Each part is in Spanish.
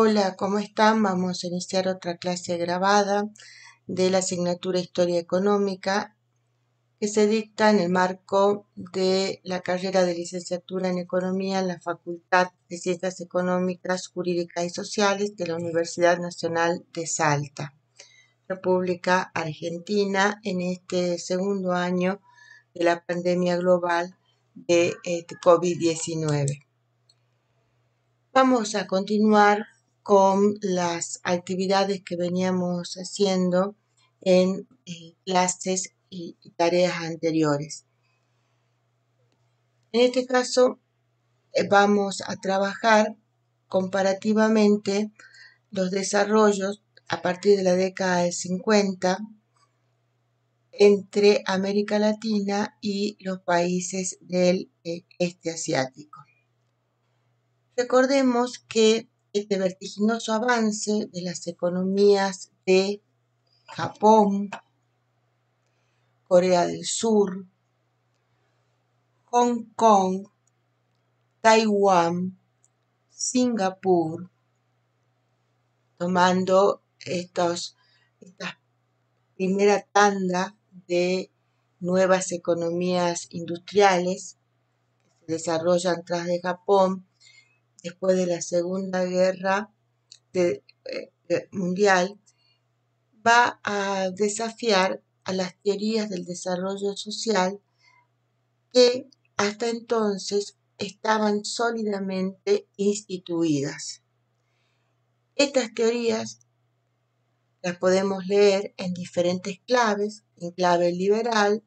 Hola, ¿cómo están? Vamos a iniciar otra clase grabada de la asignatura Historia Económica que se dicta en el marco de la carrera de licenciatura en Economía en la Facultad de Ciencias Económicas, Jurídicas y Sociales de la Universidad Nacional de Salta, República Argentina, en este segundo año de la pandemia global de eh, COVID-19. Vamos a continuar con las actividades que veníamos haciendo en eh, clases y tareas anteriores. En este caso eh, vamos a trabajar comparativamente los desarrollos a partir de la década de 50 entre América Latina y los países del eh, este asiático. Recordemos que este vertiginoso avance de las economías de Japón, Corea del Sur, Hong Kong, Taiwán, Singapur, tomando estos, esta primera tanda de nuevas economías industriales que se desarrollan tras de Japón después de la Segunda Guerra eh, Mundial, va a desafiar a las teorías del desarrollo social que hasta entonces estaban sólidamente instituidas. Estas teorías las podemos leer en diferentes claves, en clave liberal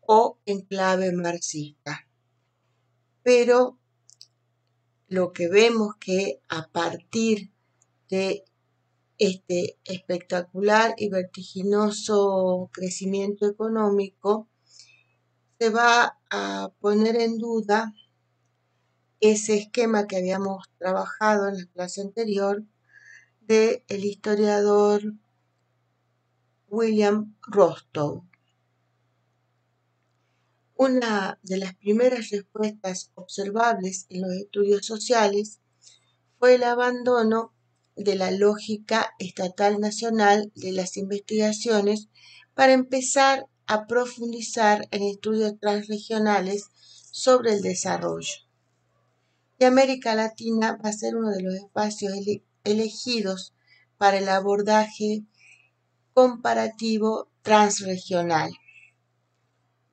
o en clave marxista. Pero lo que vemos que a partir de este espectacular y vertiginoso crecimiento económico, se va a poner en duda ese esquema que habíamos trabajado en la clase anterior del el historiador William Rostow. Una de las primeras respuestas observables en los estudios sociales fue el abandono de la lógica estatal nacional de las investigaciones para empezar a profundizar en estudios transregionales sobre el desarrollo. Y América Latina va a ser uno de los espacios elegidos para el abordaje comparativo transregional.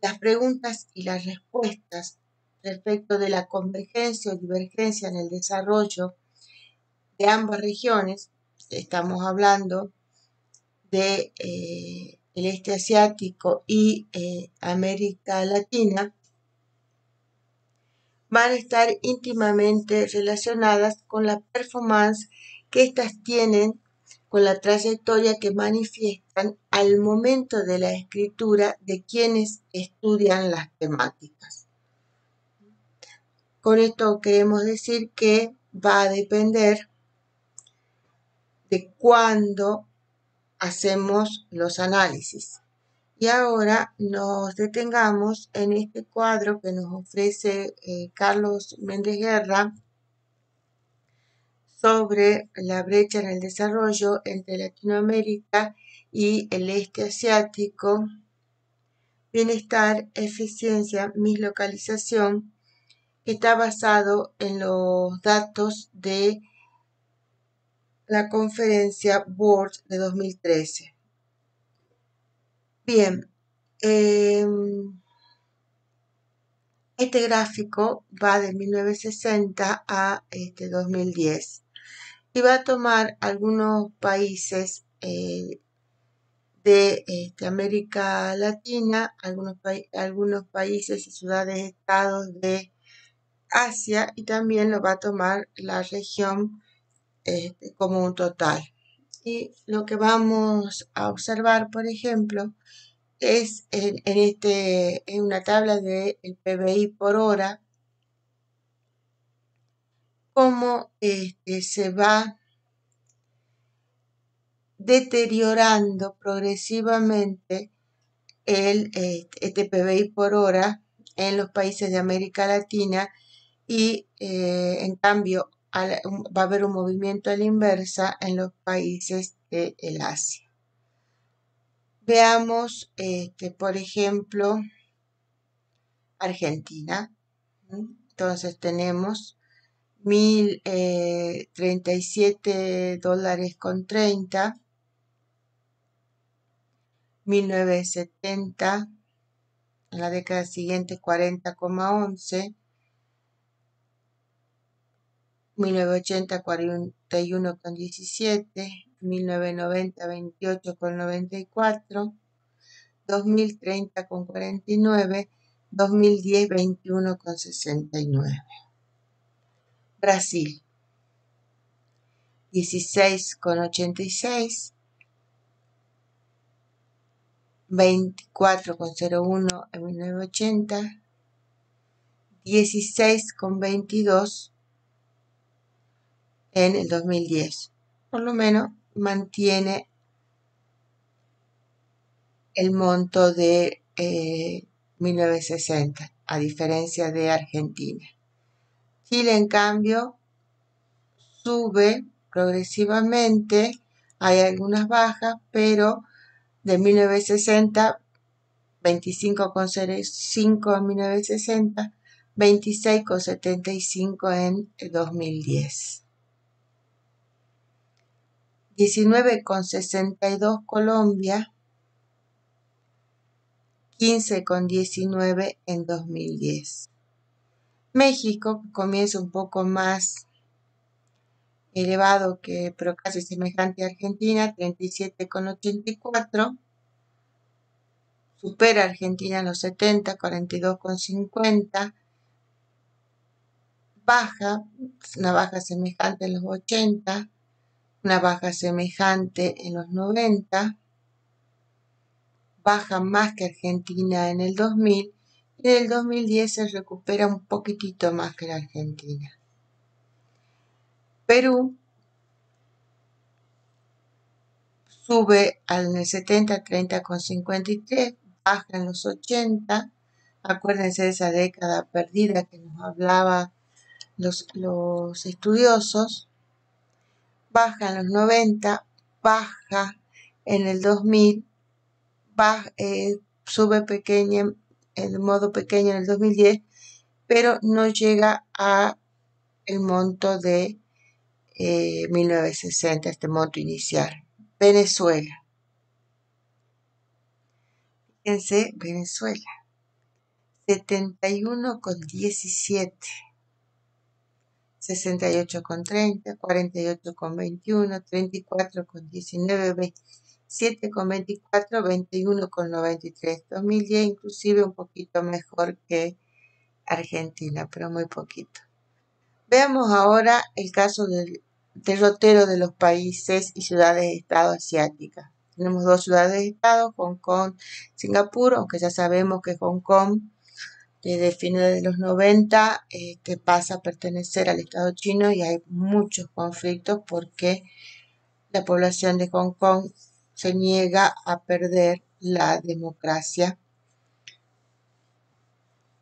Las preguntas y las respuestas respecto de la convergencia o divergencia en el desarrollo de ambas regiones, estamos hablando de eh, el este asiático y eh, América Latina, van a estar íntimamente relacionadas con la performance que éstas tienen con la trayectoria que manifiestan al momento de la escritura de quienes estudian las temáticas. Con esto queremos decir que va a depender de cuándo hacemos los análisis. Y ahora nos detengamos en este cuadro que nos ofrece eh, Carlos Méndez Guerra sobre la brecha en el desarrollo entre Latinoamérica y el este asiático, bienestar, eficiencia, mi localización, está basado en los datos de la conferencia Board de 2013. Bien, em, este gráfico va de 1960 a este 2010 y va a tomar algunos países eh, de este, América Latina, algunos, países y ciudades-estados de Asia y también lo va a tomar la región este, como un total. Y lo que vamos a observar, por ejemplo, es en, este, en una tabla del el PBI por hora, cómo este, se va deteriorando progresivamente el este PBI por hora en los países de América Latina y eh, en cambio va a haber un movimiento a la inversa en los países del el Asia. Veamos, este, por ejemplo, Argentina. Entonces tenemos 1037 eh, dólares con 30, 1970, en la década siguiente 40,11, 1980 41,17, 1990 28,94, 2030 con 49, 2010 21,69. Brasil 16,86, 24,01 en 1980, 16,22 en el 2010. Por lo menos mantiene el monto de 1960, eh, a diferencia de Argentina. Chile, en cambio, sube progresivamente, hay algunas bajas, pero de 1960, 25,05 en 1960, 26,75 en 2010. 19,62 Colombia, 15,19 en 2010. México comienza un poco más elevado que, pero casi semejante a Argentina, 37,84. Supera Argentina en los 70, 42,50. Baja, una baja semejante en los 80, una baja semejante en los 90. Baja más que Argentina en el 2000 en el 2010 se recupera un poquitito más que la Argentina. Perú sube al 70 30,53, baja en los 80. Acuérdense de esa década perdida que nos hablaba los, los estudiosos. Baja en los 90, baja en el 2000, baja, eh, sube pequeña en modo pequeño en el 2010, pero no llega a el monto de 1960, eh, este monto inicial. Venezuela. Fíjense, Venezuela. 71,17. 68,30, 48,21, 34,19, 7,24, 21,93. 2010 inclusive un poquito mejor que Argentina, pero muy poquito. Veamos ahora el caso del derrotero de los países y ciudades de Estado asiáticas. Tenemos dos ciudades de Estado, Hong Kong, Singapur, aunque ya sabemos que Hong Kong desde fines de los 90 este, pasa a pertenecer al Estado chino y hay muchos conflictos porque la población de Hong Kong se niega a perder la democracia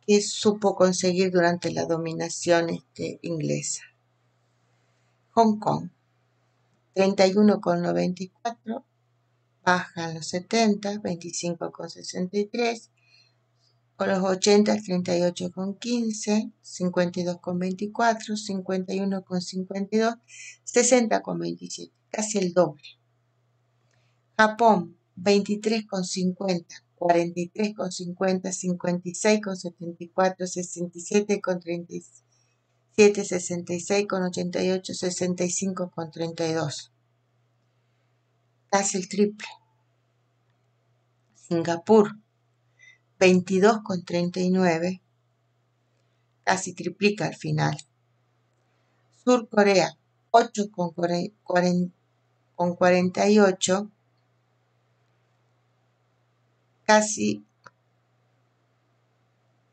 que supo conseguir durante la dominación este, inglesa. Hong Kong, 31,94, baja en los 70, 25,63, con los 80, 38,15, 52,24, 51,52, 60,27, casi el doble. Japón 23,50, 43,50, 56,74, 67,37, 66,88, 65,32. Casi el triple. Singapur 22,39, casi triplica al final. Sur Corea 8,48 casi,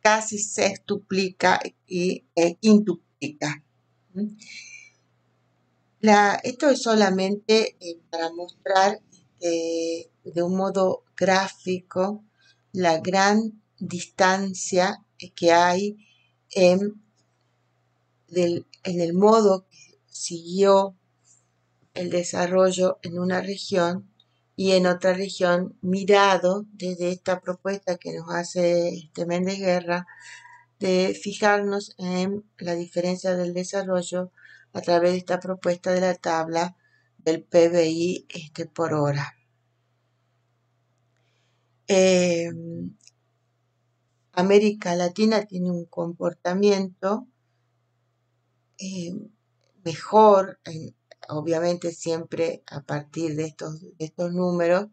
casi sextuplica y e quintuplica. esto es solamente eh, para mostrar eh, de un modo gráfico la gran distancia que hay en, en el modo siguió el desarrollo en una región y en otra región mirado desde esta propuesta que nos hace este Méndez Guerra de fijarnos en la diferencia del desarrollo a través de esta propuesta de la tabla del PBI este, por hora. Eh, América Latina tiene un comportamiento eh, mejor, obviamente siempre a partir de estos, de estos números,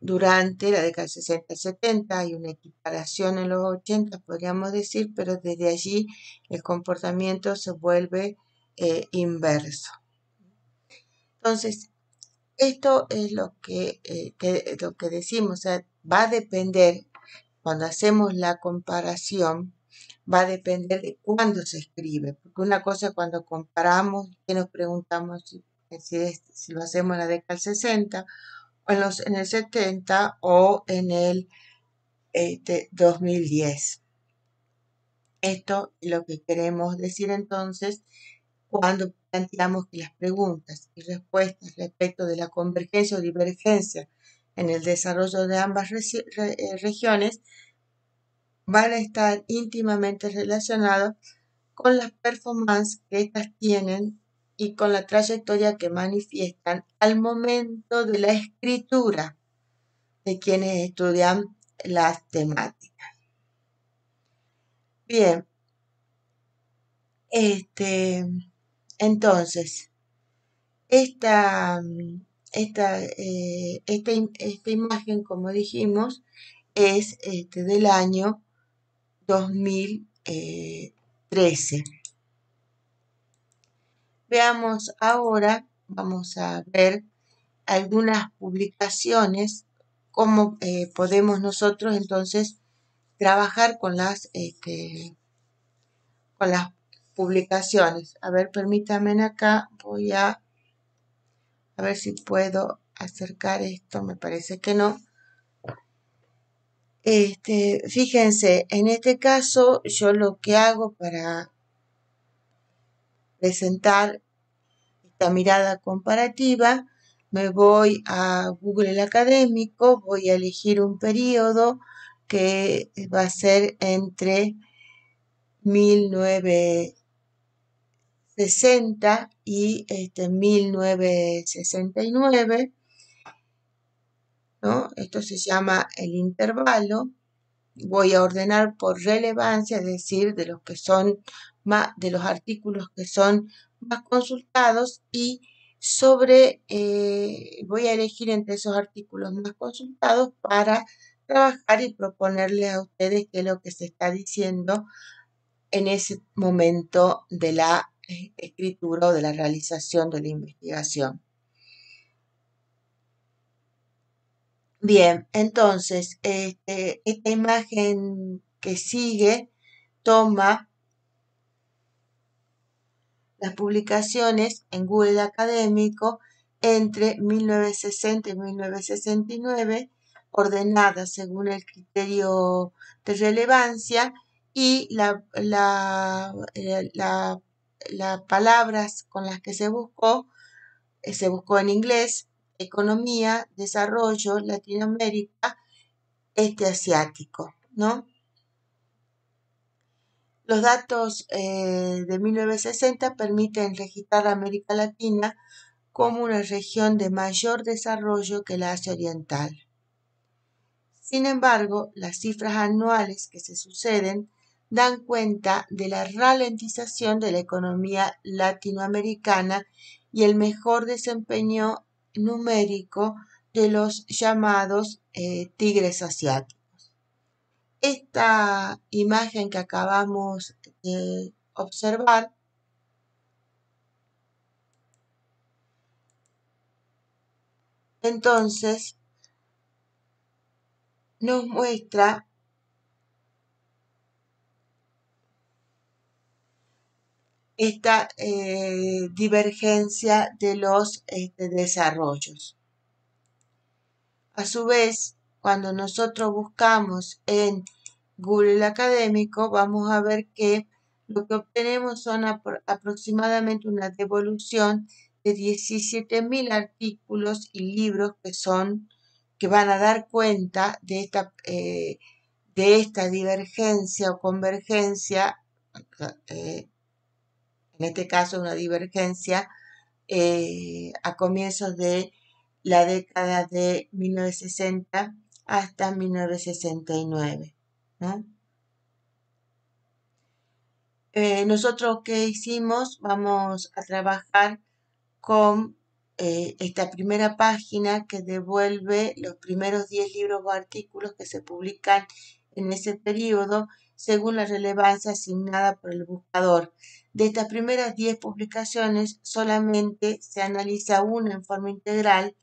durante la década 60-70 hay una equiparación en los 80, podríamos decir, pero desde allí el comportamiento se vuelve eh, inverso. Entonces, esto es lo que, eh, lo que decimos, va a depender, cuando hacemos la comparación, va a depender de cuándo se escribe, porque una cosa cuando comparamos, que nos preguntamos si, si, lo hacemos en la década 60 en, los, en el 70 o en el 2010. Este, Esto es lo que queremos decir entonces cuando planteamos que las preguntas y respuestas respecto de la convergencia o divergencia en el desarrollo de ambas eh, regiones van a estar íntimamente relacionados con las performances que éstas tienen y con la trayectoria que manifiestan al momento de la escritura de quienes estudian las temáticas. Bien, este, entonces, esta, esta, eh, esta, imagen, como dijimos, es este, del año 2013. Veamos ahora, vamos a ver algunas publicaciones, cómo eh, podemos nosotros entonces trabajar con las, este, con las publicaciones. A ver, permítanme acá, voy a, a ver si puedo acercar esto, me parece que no. Este, fíjense, en este caso yo lo que hago para presentar esta mirada comparativa, me voy a Google académico, voy a elegir un periodo que va a ser entre 1960 y este, 1969. Esto se llama el intervalo. Voy a ordenar por relevancia, es decir, de los que son de los artículos que son más consultados y sobre, eh, voy a elegir entre esos artículos más consultados para trabajar y proponerle a ustedes qué es lo que se está diciendo en ese momento de la eh, escritura o de la realización de la investigación. Bien, entonces, esta imagen que sigue toma las publicaciones en Google Académico entre 1960 y 1969, ordenadas según el criterio de relevancia y las palabras con las que se buscó, eh, se buscó en inglés, economía, desarrollo, Latinoamérica, este asiático, ¿no? Los datos eh, de 1960 permiten registrar a América Latina como una región de mayor desarrollo que la Asia Oriental. Sin embargo, las cifras anuales que se suceden dan cuenta de la ralentización de la economía latinoamericana y el mejor desempeño numérico de los llamados eh, tigres asiáticos. Esta imagen que acabamos de observar entonces nos muestra esta eh, divergencia de los este, desarrollos. A su vez, cuando nosotros buscamos en Google Académico, vamos a ver que lo que obtenemos son aproximadamente una devolución de 17.000 artículos y libros que son que van a dar cuenta de esta, eh, de esta divergencia o convergencia, eh, en este caso una divergencia, eh, a comienzos de la década de 1960 hasta 1969. nosotros que hicimos, vamos a trabajar con eh, esta primera página que devuelve los primeros 10 libros o artículos que se publican en ese periodo según la relevancia asignada por el buscador. De estas primeras 10 publicaciones solamente se analiza una en forma integral,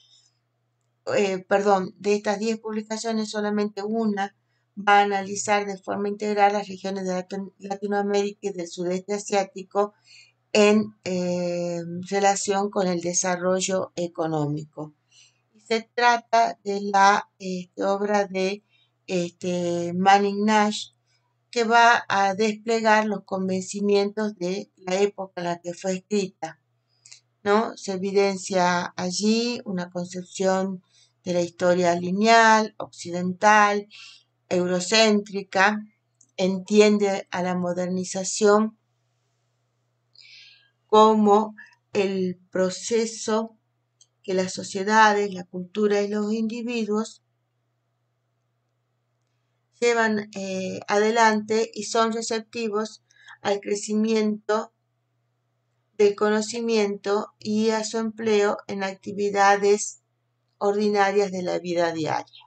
eh, perdón, de estas 10 publicaciones solamente una va a analizar de forma integral las regiones de Latinoamérica y del sudeste asiático en eh, relación con el desarrollo económico. se trata de la este, obra de este, Manning Nash que va a desplegar los convencimientos de la época en la que fue escrita. ¿no? Se evidencia allí una concepción de la historia lineal, occidental, eurocéntrica, entiende a la modernización como el proceso que las sociedades, la cultura y los individuos llevan eh, adelante y son receptivos al crecimiento del conocimiento y a su empleo en actividades ordinarias de la vida diaria.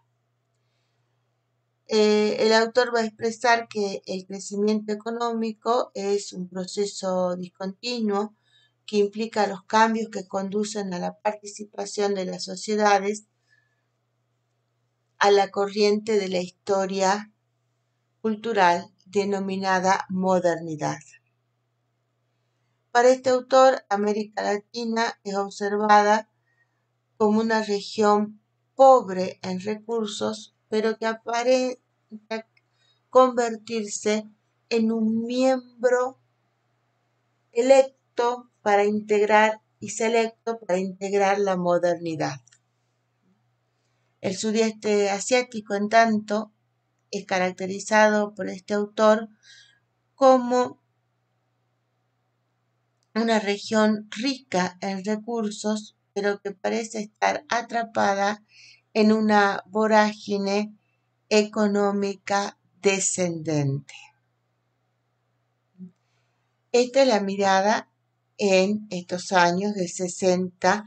Eh, el autor va a expresar que el crecimiento económico es un proceso discontinuo que implica los cambios que conducen a la participación de las sociedades a la corriente de la historia cultural denominada modernidad. Para este autor, América Latina es observada como una región pobre en recursos pero que aparenta convertirse en un miembro electo para integrar y selecto para integrar la modernidad. El sudeste asiático, en tanto, es caracterizado por este autor como una región rica en recursos, pero que parece estar atrapada en una vorágine económica descendente. Esta es la mirada en estos años de 60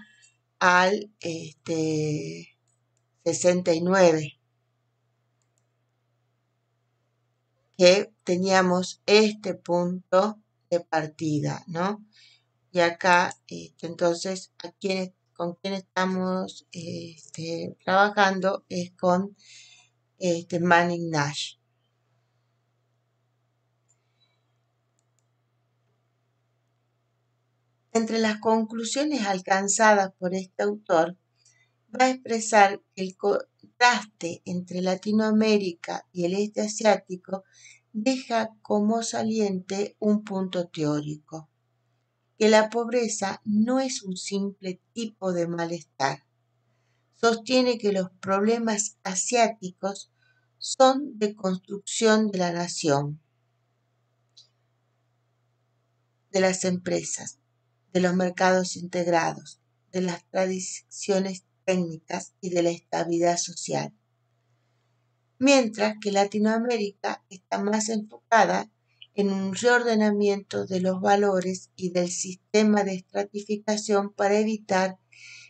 al este, 69, que teníamos este punto de partida, ¿no? Y acá, este, entonces, a quienes con quien estamos este, trabajando es con este, Manning Nash. Entre las conclusiones alcanzadas por este autor, va a expresar que el contraste entre Latinoamérica y el este asiático deja como saliente un punto teórico que la pobreza no es un simple tipo de malestar. Sostiene que los problemas asiáticos son de construcción de la nación, de las empresas, de los mercados integrados, de las tradiciones técnicas y de la estabilidad social. Mientras que Latinoamérica está más enfocada en un reordenamiento de los valores y del sistema de estratificación para evitar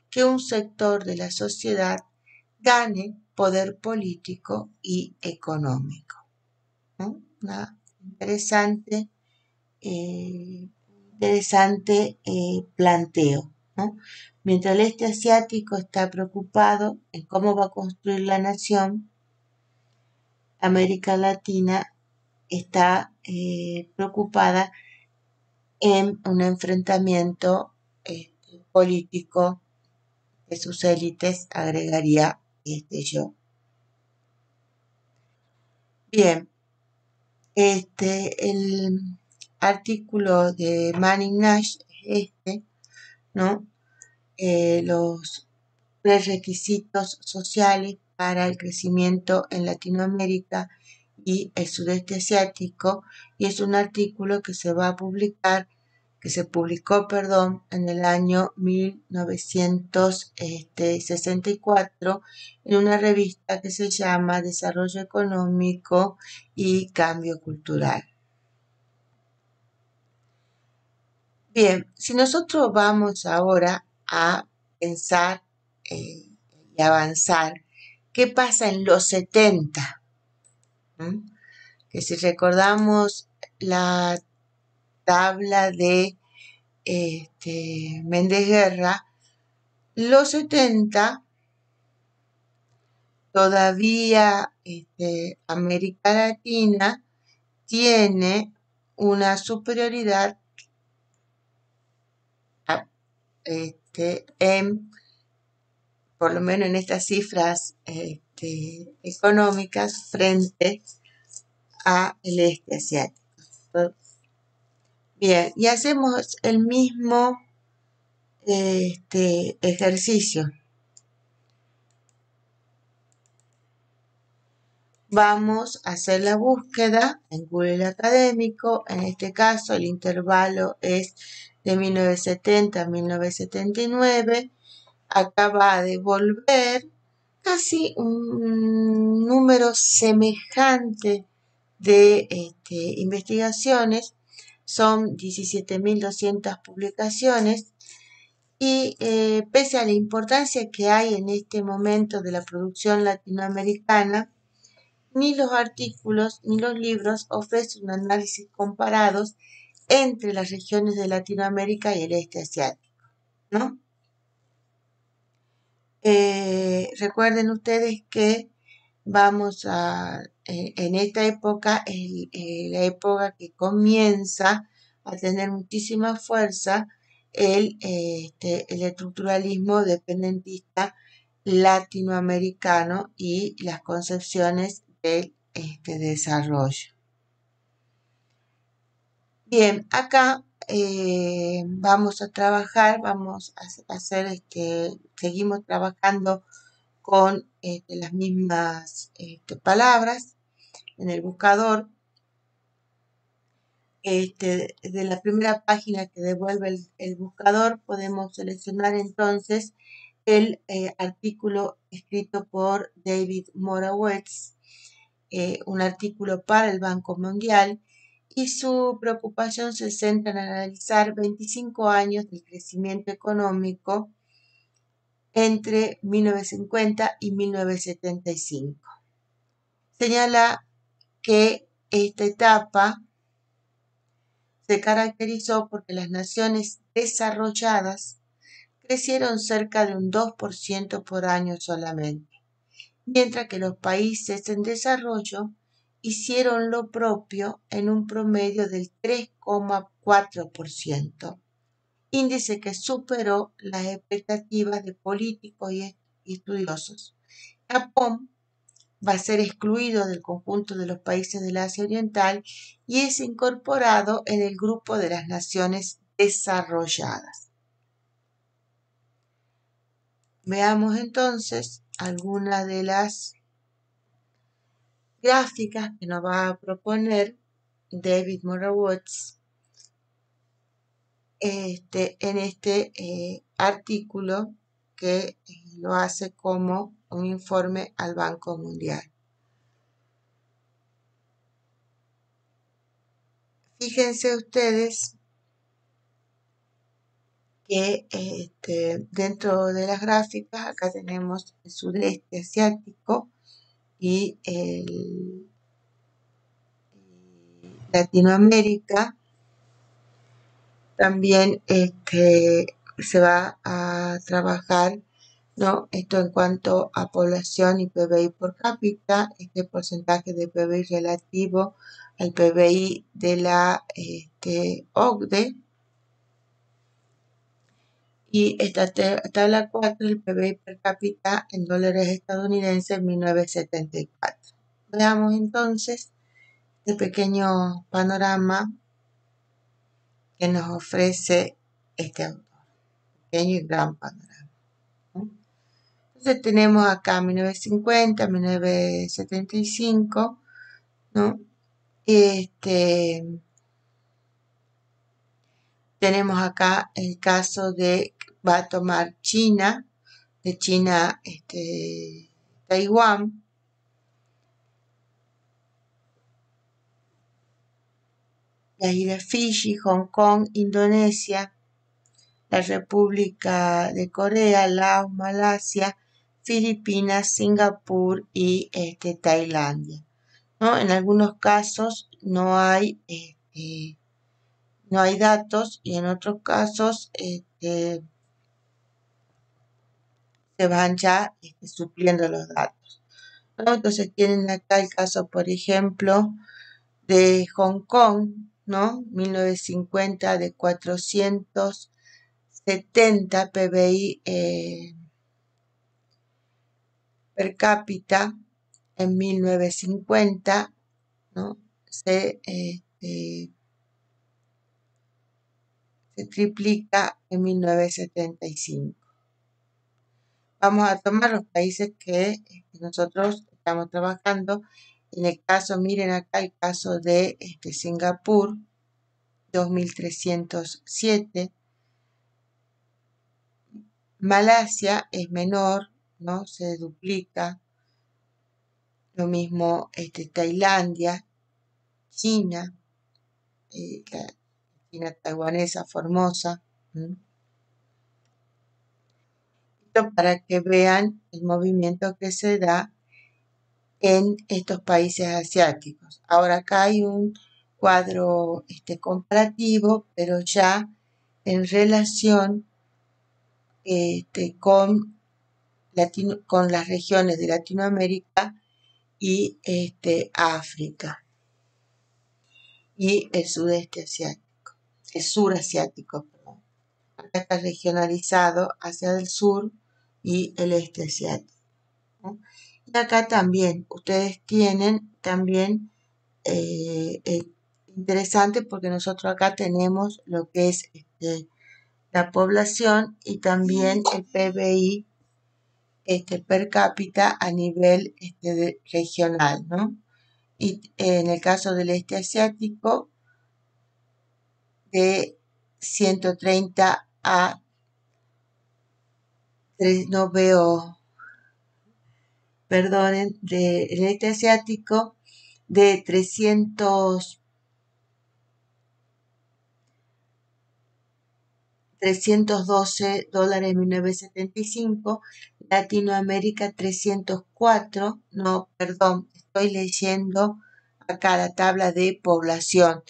que un sector de la sociedad gane poder político y económico. Una interesante, eh, interesante eh, planteo. Mientras el este asiático está preocupado en cómo va a construir la nación, América Latina está eh, preocupada en un enfrentamiento este, político de sus élites, agregaría este yo. Bien, este, el, artículo de Manning Nash es este, ¿no? Eh, los prerequisitos sociales para el crecimiento en Latinoamérica y el sudeste asiático y es un artículo que se va a publicar que se publicó, perdón, en el año 1964 en una revista que se llama Desarrollo Económico y Cambio Cultural. Bien, si nosotros vamos ahora a pensar eh, y avanzar, ¿qué pasa en los 70? ¿Mm? Que si recordamos la tabla de este, Méndez Guerra, los 70 todavía este, América Latina tiene una superioridad este, en, por lo menos en estas cifras este, económicas, frente a el este asiático. Bien, y hacemos el mismo este, ejercicio. Vamos a hacer la búsqueda en Google Académico. En este caso, el intervalo es de 1970 a 1979. Acaba de volver casi un número semejante de este, investigaciones son 17.200 publicaciones y eh, pese a la importancia que hay en este momento de la producción latinoamericana, ni los artículos ni los libros ofrecen análisis comparados entre las regiones de Latinoamérica y el este asiático. ¿no? Eh, recuerden ustedes que vamos a, eh, en esta época, es eh, la época que comienza a tener muchísima fuerza el, este, estructuralismo dependentista latinoamericano y las concepciones del este, desarrollo. Bien, acá eh, vamos a trabajar, vamos a hacer, este, seguimos trabajando con este, las mismas este, palabras en el buscador. Este, de la primera página que devuelve el, buscador podemos seleccionar entonces el eh, artículo escrito por David Morawetz, eh, un artículo para el Banco Mundial y su preocupación se centra en analizar 25 años del crecimiento económico entre 1950 y 1975. Señala que esta etapa se caracterizó porque las naciones desarrolladas crecieron cerca de un 2% por año solamente, mientras que los países en desarrollo hicieron lo propio en un promedio del 3,4% índice que superó las expectativas de políticos y estudiosos. Japón va a ser excluido del conjunto de los países del Asia Oriental y es incorporado en el grupo de las naciones desarrolladas. Veamos entonces algunas de las gráficas que nos va a proponer David Morawitz este, en este eh, artículo que eh, lo hace como un informe al Banco Mundial. Fíjense ustedes que este, dentro de las gráficas acá tenemos el sudeste asiático y el Latinoamérica también este, se va a trabajar ¿no? Esto en cuanto a población y PBI por cápita, este porcentaje de PBI relativo al PBI de la este, OCDE. Y esta tabla 4, el PBI per cápita en dólares estadounidenses en 1974. Veamos entonces este pequeño panorama que nos ofrece este autor. Pequeño y gran panorama. Entonces tenemos acá 1950, 1975, ¿no? Este, tenemos acá el caso de, va a tomar China, de China, este, Taiwán, la isla Fiji, Hong Kong, Indonesia, la República de Corea, Laos, Malasia, Filipinas, Singapur y este, Tailandia. ¿no? En algunos casos no hay, este, no hay datos y en otros casos este, se van ya este, supliendo los datos. Entonces tienen acá el caso, por ejemplo, de Hong Kong, ¿no? 1950 de 470 PBI eh, per cápita en 1950, ¿no? Se, este, se triplica en 1975. Vamos a tomar los países que este, nosotros estamos trabajando en el caso, miren acá el caso de este, Singapur, 2307. Malasia es menor, ¿no? Se duplica. Lo mismo este, Tailandia, China, eh, Taiwanesa formosa. Para que vean el movimiento que se da en estos países asiáticos. Ahora acá hay un cuadro este, comparativo, pero ya en relación este, con, con las regiones de Latinoamérica y este, África y el sudeste asiático, el sur asiático, perdón. Acá está regionalizado hacia el sur y el este asiático. Y acá también, ustedes tienen también eh, eh, interesante porque nosotros acá tenemos lo que es este, la población y también el PBI este, per cápita a nivel este, regional, ¿no? Y en el caso del este asiático, de 130 a no veo perdonen, del este asiático de 300 312 dólares en 1975, Latinoamérica 304, no, perdón, estoy leyendo acá la tabla de población.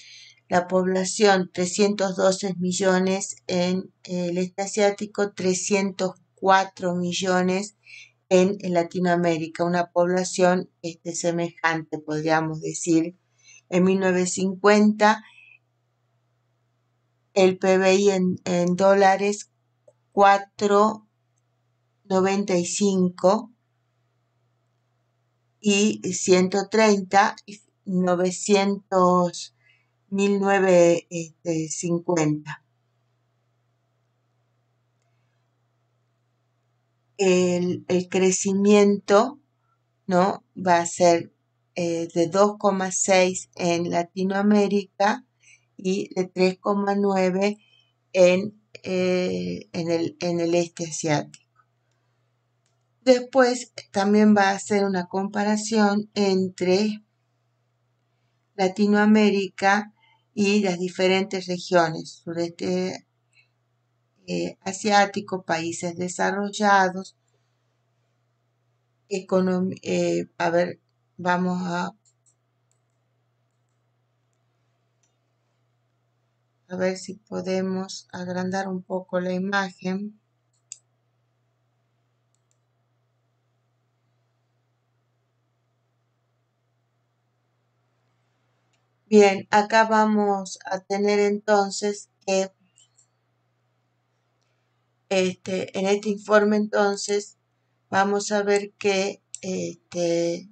La población 312 millones en el este asiático, 304 millones en, Latinoamérica, una población este, semejante, podríamos decir. En 1950, el PBI en, en dólares 4,95 y 130 y 900 1950. el, crecimiento ¿no? va a ser eh, de 2,6 en Latinoamérica y de 3,9 en, eh, en, el, en el este asiático. Después también va a hacer una comparación entre Latinoamérica y las diferentes regiones, sureste eh, asiático, países desarrollados, eh, a ver, vamos a, a ver si podemos agrandar un poco la imagen. Bien, acá vamos a tener entonces que este, en este informe entonces vamos a ver que este,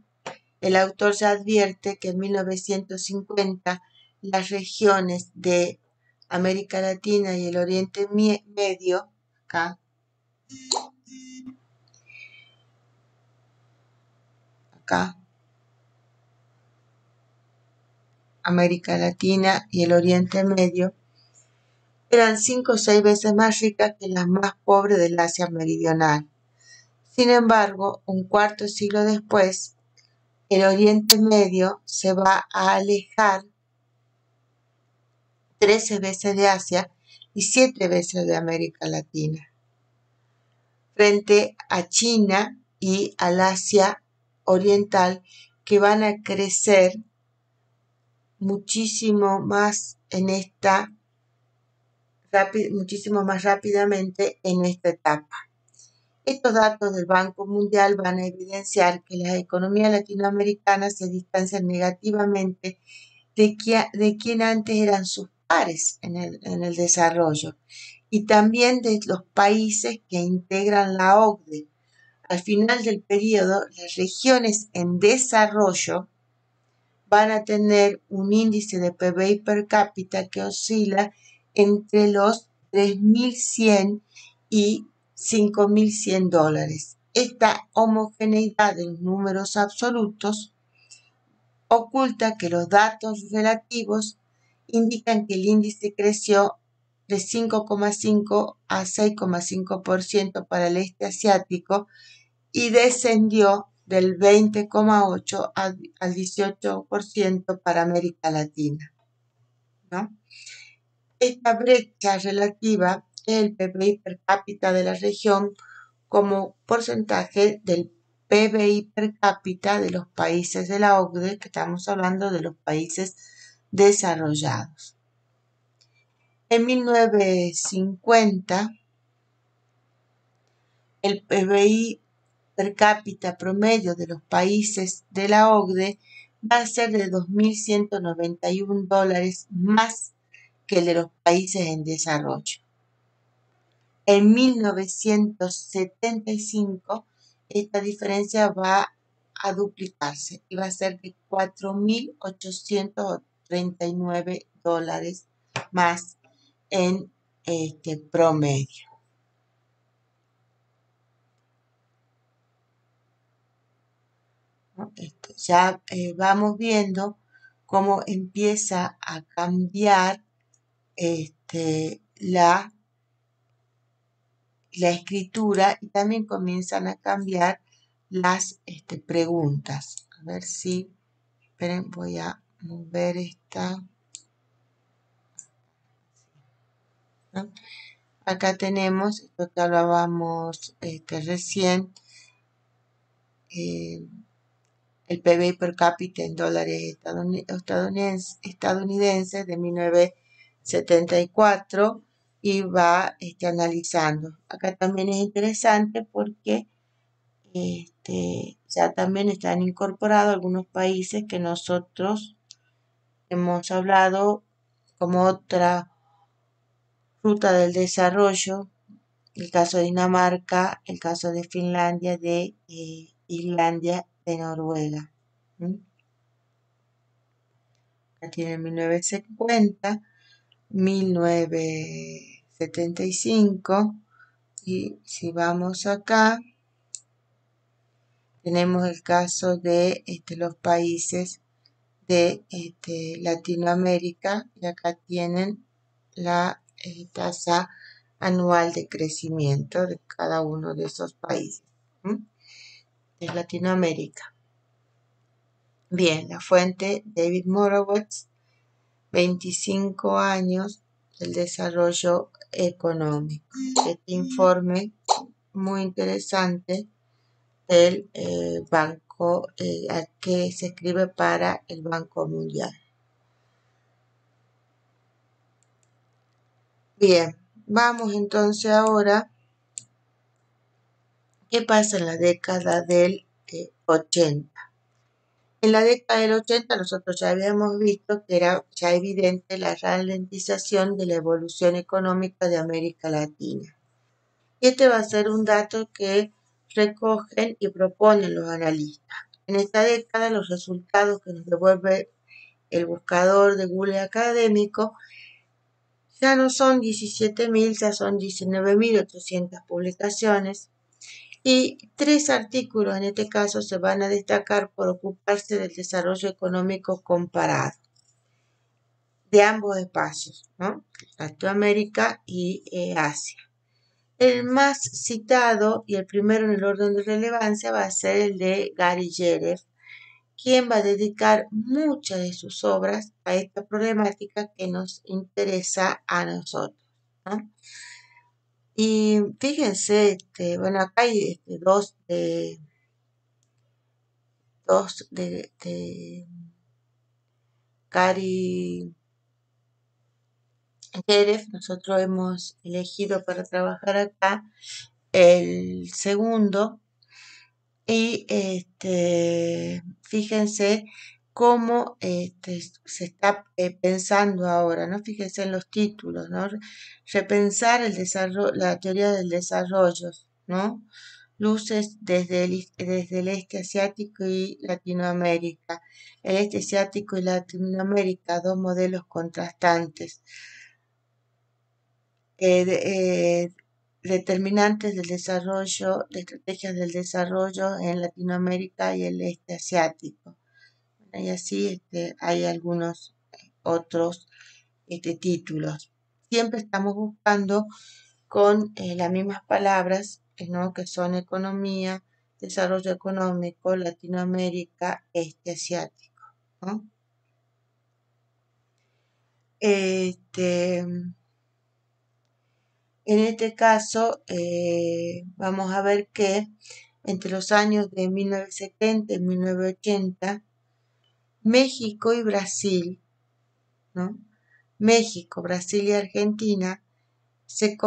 el autor ya advierte que en 1950 las regiones de América Latina y el Oriente Medio, acá, acá, América Latina y el Oriente Medio, eran cinco o seis veces más ricas que las más pobres del Asia Meridional. Sin embargo, un cuarto siglo después, el Oriente Medio se va a alejar 13 veces de Asia y 7 veces de América Latina, frente a China y al Asia Oriental, que van a crecer muchísimo más en esta muchísimo más rápidamente en esta etapa. Estos datos del Banco Mundial van a evidenciar que las economías latinoamericanas se distancian negativamente de, de quien antes eran sus pares en el, en el desarrollo y también de los países que integran la OCDE. Al final del periodo, las regiones en desarrollo van a tener un índice de PBI per cápita que oscila entre los 3.100 y 5.100 dólares. Esta homogeneidad los números absolutos oculta que los datos relativos indican que el índice creció de 5,5 a 6,5% para el este asiático y descendió del 20,8 al 18% para América Latina. Esta brecha relativa es el PBI per cápita de la región como porcentaje del PBI per cápita de los países de la OCDE, que estamos hablando de los países desarrollados. En 1950, el PBI per cápita promedio de los países de la OCDE va a ser de 2.191 dólares más que el de los países en desarrollo. En 1975, esta diferencia va a duplicarse y va a ser de 4.839 dólares más en este promedio. Ya eh, vamos viendo cómo empieza a cambiar este, la, la escritura y también comienzan a cambiar las este, preguntas. A ver si, esperen, voy a mover esta. Acá tenemos esto que hablábamos este, recién. Eh, el PBI per cápita en dólares estadounidenses, de 1974 y va este, analizando. Acá también es interesante porque este, ya también están incorporados algunos países que nosotros hemos hablado como otra ruta del desarrollo, el caso de Dinamarca, el caso de Finlandia, de eh, Islandia de Noruega. Acá tiene 1950, 1975 y si vamos acá tenemos el caso de este, los países de este, Latinoamérica y acá tienen la eh, tasa anual de crecimiento de cada uno de esos países de Latinoamérica. Bien, la fuente David Morowitz, 25 años del desarrollo económico. Este informe muy interesante del eh, banco eh, que se escribe para el Banco Mundial. Bien, vamos entonces ahora ¿Qué pasa en la década del 80? Eh, en la década del 80 nosotros ya habíamos visto que era ya evidente la ralentización de la evolución económica de América Latina. Y este va a ser un dato que recogen y proponen los analistas. En esta década los resultados que nos devuelve el buscador de Google académico Ya no son 17.000, ya son 19.800 publicaciones y tres artículos en este caso se van a destacar por ocuparse del desarrollo económico comparado de ambos espacios, ¿no? Latinoamérica y eh, Asia. El más citado y el primero en el orden de relevancia va a ser el de Gary Jerev, quien va a dedicar muchas de sus obras a esta problemática que nos interesa a nosotros. Y fíjense, este, bueno, acá hay este, dos de dos de, de Gary Jerez, nosotros hemos elegido para trabajar acá el segundo. Y este, fíjense cómo este, se está eh, pensando ahora, ¿no? Fíjense en los títulos, ¿no? Repensar el desarrollo, la teoría del desarrollo, ¿no? Luces desde el, este asiático y Latinoamérica. El este asiático y Latinoamérica, dos modelos contrastantes. Eh, eh, determinantes del desarrollo, de estrategias del desarrollo en Latinoamérica y el este asiático. Y así este, hay algunos otros este, títulos. Siempre estamos buscando con eh, las mismas palabras, ¿no? que son economía, desarrollo económico, Latinoamérica, este asiático. Este, en este caso, eh, vamos a ver que entre los años de 1970 y 1980, México y Brasil, ¿no? México, Brasil y Argentina se,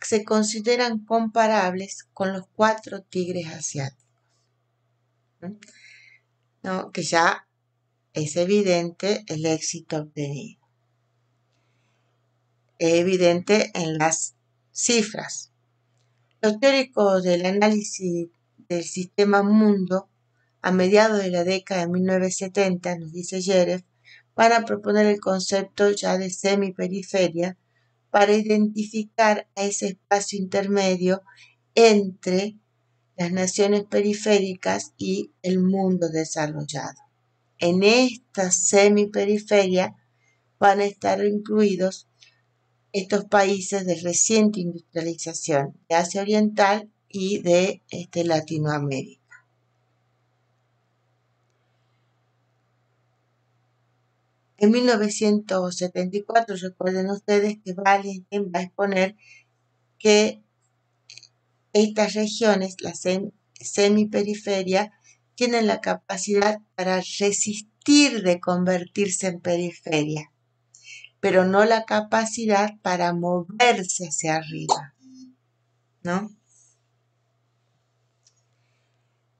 se consideran comparables con los cuatro tigres asiáticos. ¿no? Que ya es evidente el éxito obtenido es evidente en las cifras. Los teóricos del análisis del sistema mundo a mediados de la década de 1970, nos dice Yerev, van a proponer el concepto ya de semiperiferia para identificar a ese espacio intermedio entre las naciones periféricas y el mundo desarrollado. En esta semiperiferia van a estar incluidos estos países de reciente industrialización de Asia Oriental y de este, Latinoamérica. En 1974, recuerden ustedes que Valentin va a exponer que estas regiones, la semiperiferia, tienen la capacidad para resistir de convertirse en periferia pero no la capacidad para moverse hacia arriba, ¿no?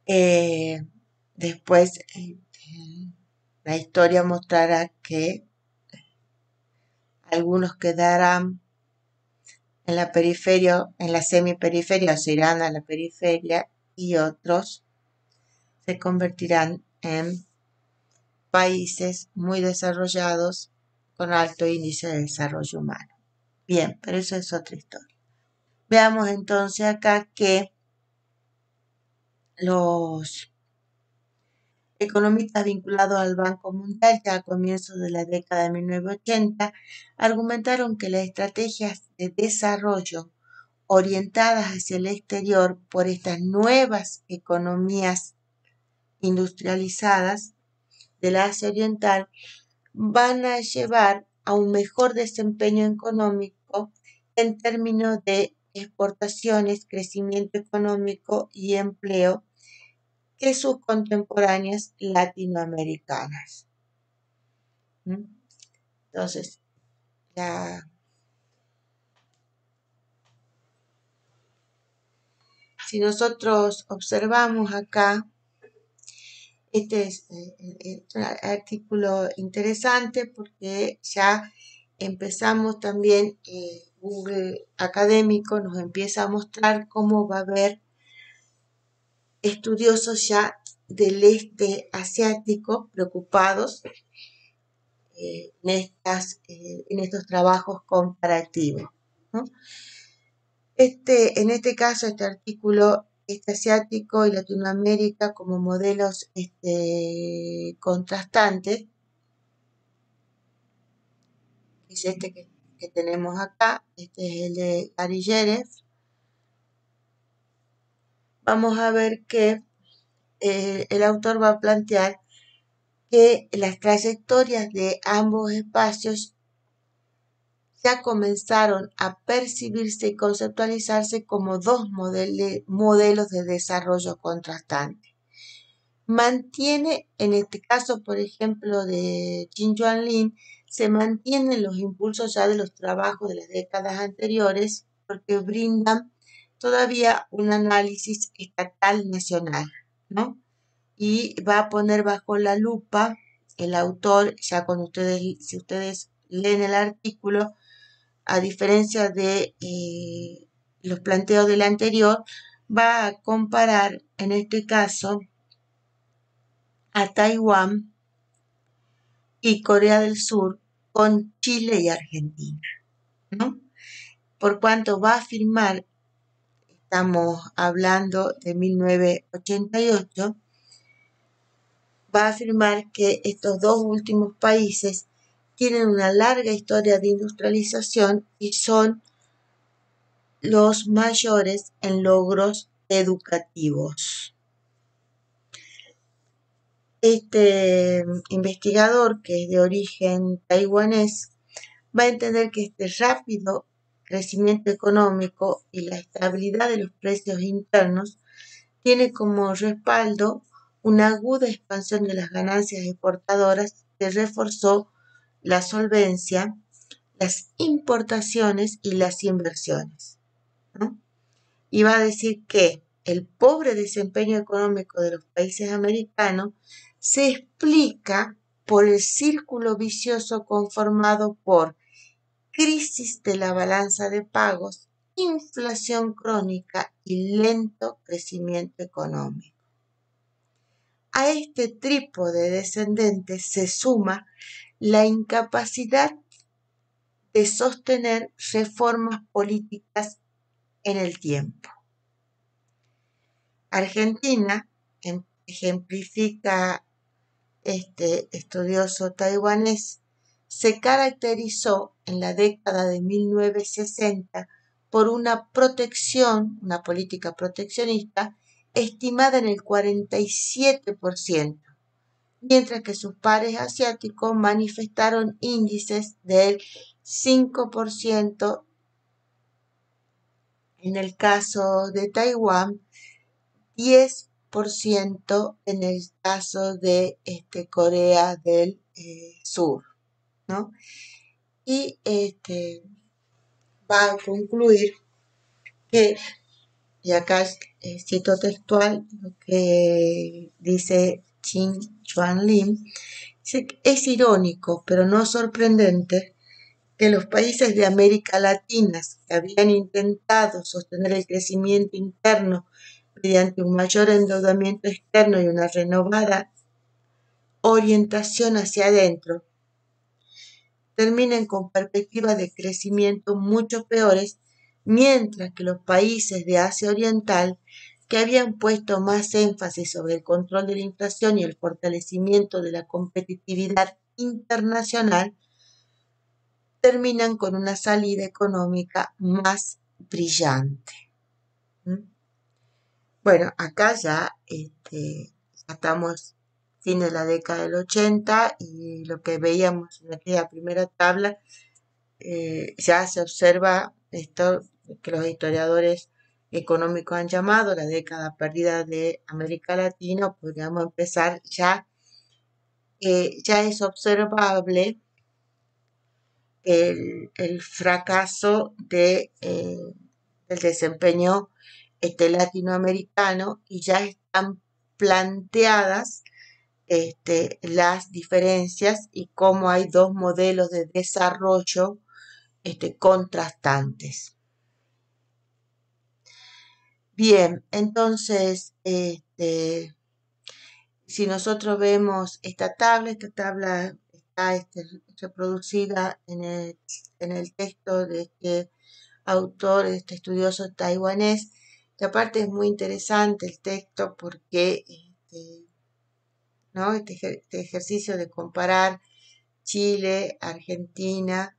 Eh, después, eh, la historia mostrará que algunos quedarán en la periferia, en la semiperiferia, se irán a la periferia, y otros se convertirán en países muy desarrollados con alto índice de desarrollo humano. Bien, pero eso es otra historia. Veamos entonces acá que los economistas vinculados al Banco Mundial ya a comienzos de la década de 1980 argumentaron que las estrategias de desarrollo orientadas hacia el exterior por estas nuevas economías industrializadas de la Asia Oriental van a llevar a un mejor desempeño económico en términos de exportaciones, crecimiento económico y empleo que sus contemporáneas latinoamericanas. ¿Mm? Entonces, si nosotros observamos acá, este es eh, eh, un artículo interesante porque ya empezamos también, eh, Google Académico nos empieza a mostrar cómo va a haber estudiosos ya del este asiático preocupados eh, en, estas, eh, en estos trabajos comparativos. Este, en este caso, este artículo este asiático y Latinoamérica como modelos este, contrastantes, es este que, tenemos acá, este es el de Gary Vamos a ver que eh, el autor va a plantear que las trayectorias de ambos espacios ya comenzaron a percibirse y conceptualizarse como dos modelos de desarrollo contrastante. Mantiene, en este caso, por ejemplo, de Jin Yuan Lin, se mantienen los impulsos ya de los trabajos de las décadas anteriores porque brindan todavía un análisis estatal nacional, ¿no? Y va a poner bajo la lupa el autor, ya con ustedes, si ustedes leen el artículo, a diferencia de eh, los planteos del anterior, va a comparar en este caso a Taiwán y Corea del Sur con Chile y Argentina. ¿no? Por cuanto va a afirmar, estamos hablando de 1988, va a afirmar que estos dos últimos países tienen una larga historia de industrialización y son los mayores en logros educativos. Este investigador, que es de origen taiwanés, va a entender que este rápido crecimiento económico y la estabilidad de los precios internos tiene como respaldo una aguda expansión de las ganancias exportadoras que reforzó la solvencia, las importaciones y las inversiones. Y va a decir que el pobre desempeño económico de los países americanos se explica por el círculo vicioso conformado por crisis de la balanza de pagos, inflación crónica y lento crecimiento económico. A este trípode descendente se suma la incapacidad de sostener reformas políticas en el tiempo. Argentina em, ejemplifica este estudioso taiwanés, se caracterizó en la década de 1960 por una protección, una política proteccionista, estimada en el 47%, mientras que sus pares asiáticos manifestaron índices del 5% en el caso de Taiwán, 10% en el caso de este, Corea del eh, Sur. ¿No? Y este, va a concluir que, y acá cito textual lo que dice Chin Chuan Lim, es irónico, pero no sorprendente, que los países de América Latina que habían intentado sostener el crecimiento interno mediante un mayor endeudamiento externo y una renovada orientación hacia adentro, terminen con perspectivas de crecimiento mucho peores, mientras que los países de Asia Oriental que habían puesto más énfasis sobre el control de la inflación y el fortalecimiento de la competitividad internacional, terminan con una salida económica más brillante. ¿Mm? Bueno, acá ya, este, estamos fin de la década del 80 y lo que veíamos en aquella primera tabla, eh, ya se observa esto que los historiadores económico han llamado la década perdida de América Latina, podríamos empezar ya, eh, ya es observable el, fracaso de, eh, del desempeño este, latinoamericano y ya están planteadas este, las diferencias y cómo hay dos modelos de desarrollo este, contrastantes. Bien, entonces, este, si nosotros vemos esta tabla, esta tabla está este, reproducida en el, en el texto de este autor, este estudioso taiwanés. Y aparte es muy interesante el texto porque este, ¿no? este, este ejercicio de comparar Chile, Argentina,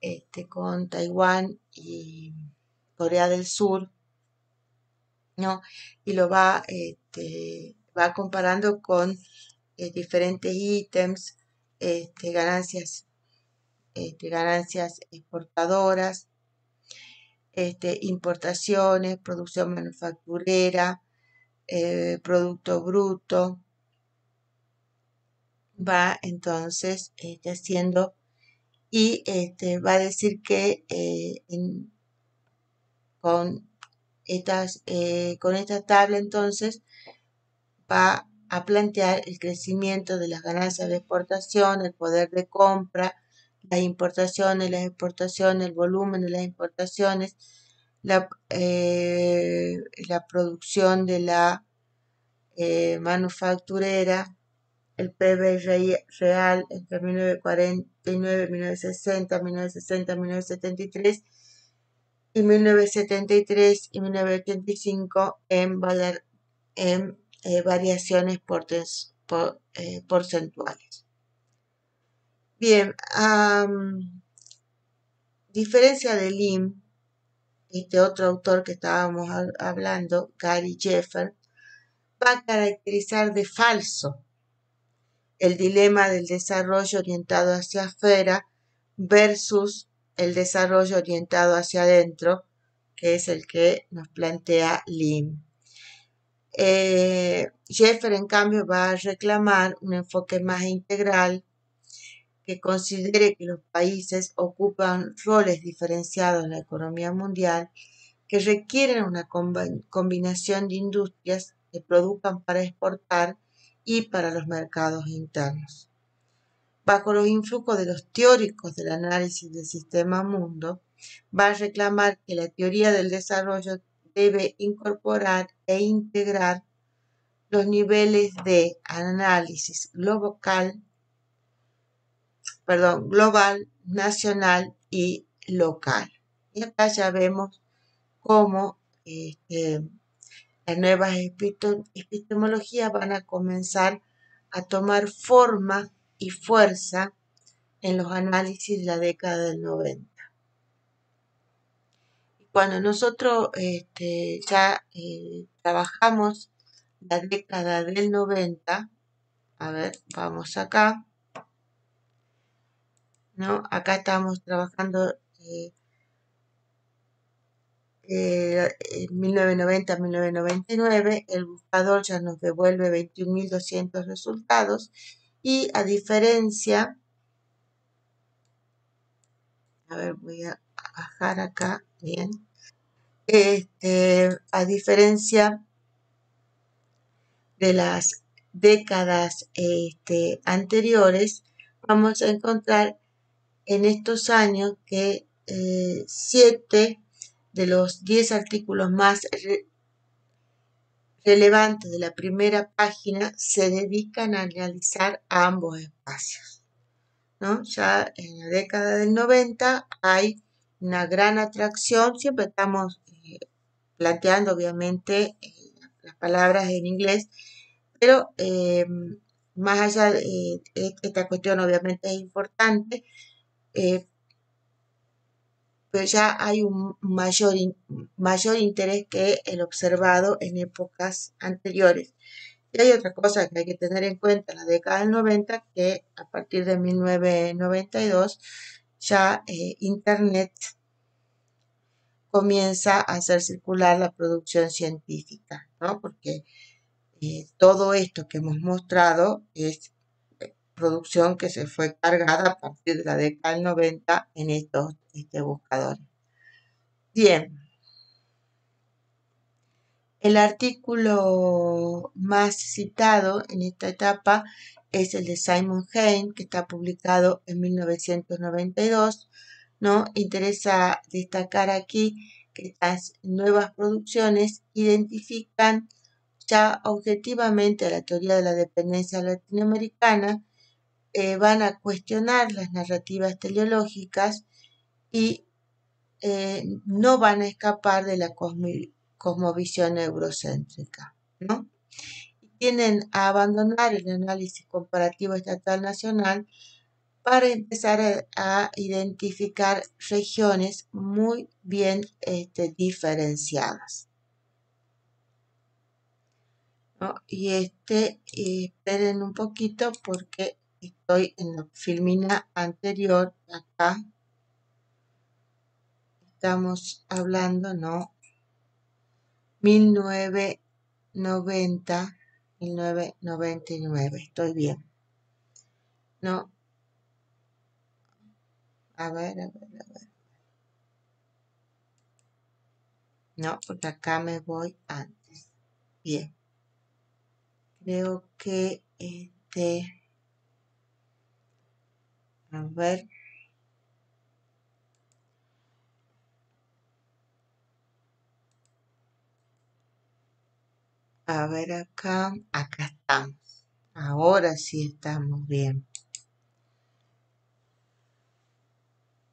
este, con Taiwán y Corea del Sur, ¿no? Y lo va, este, va comparando con eh, diferentes ítems, este, ganancias, este, ganancias exportadoras, este, importaciones, producción manufacturera, eh, producto bruto. Va entonces haciendo y este, va a decir que eh, con, estas, eh, con esta tabla entonces va a plantear el crecimiento de las ganancias de exportación, el poder de compra, las importaciones, las exportaciones, el volumen de las importaciones, la, eh, la producción de la manufacturera, el PBI real entre 1949, 1960, 1960, 1973 y 1973 y 1985 en, en eh, variaciones eh, porcentuales. Bien, a diferencia de Lim, este otro autor que estábamos hablando, Gary Jeffer, va a caracterizar de falso el dilema del desarrollo orientado hacia afuera versus el desarrollo orientado hacia adentro, que es el que nos plantea Lim. Eh, Jeffer, en cambio, va a reclamar un enfoque más integral que considere que los países ocupan roles diferenciados en la economía mundial que requieren una combinación de industrias que produzcan para exportar y para los mercados internos. Bajo los influjos de los teóricos del análisis del sistema mundo, va a reclamar que la teoría del desarrollo debe incorporar e integrar los niveles de análisis global, perdón, global, nacional y local. Y acá ya vemos cómo este, las nuevas epistemologías van a comenzar a tomar forma y fuerza en los análisis de la década del 90. Cuando nosotros este, ya eh, trabajamos la década del 90, a ver, vamos acá, ¿no? Acá estamos trabajando eh, eh, en 1990-1999, el buscador ya nos devuelve 21.200 resultados y a diferencia, a ver, voy a bajar acá, bien, este, a diferencia de las décadas este, anteriores, vamos a encontrar en estos años que eh, siete de los 10 artículos más relevantes de la primera página se dedican a analizar ambos espacios. ¿no? Ya en la década del 90 hay una gran atracción, siempre estamos eh, planteando obviamente eh, las palabras en inglés, pero eh, más allá de esta cuestión obviamente es importante, pero ya hay un mayor, mayor interés que el observado en épocas anteriores. Y hay otra cosa que hay que tener en cuenta en la década del 90, que a partir de 1992 ya eh, Internet comienza a hacer circular la producción científica, ¿no? Porque eh, todo esto que hemos mostrado es producción que se fue cargada a partir de la década del 90 en estos este, buscadores. Bien. El artículo más citado en esta etapa es el de Simon Hain, que está publicado en 1992. ¿no? Interesa destacar aquí que estas nuevas producciones identifican ya objetivamente la teoría de la dependencia latinoamericana eh, van a cuestionar las narrativas teleológicas y eh, no van a escapar de la cosmovisión eurocéntrica, ¿no? Tienen a abandonar el análisis comparativo estatal nacional para empezar a, identificar regiones muy bien este, diferenciadas. Y este, esperen un poquito porque estoy en la filmina anterior, acá. Estamos hablando, ¿no? 1990, 1999, estoy bien. ¿No? A ver, a ver, a ver. No, porque acá me voy antes. Bien. Creo que este... A ver. A ver acá. Acá estamos. Ahora sí estamos bien.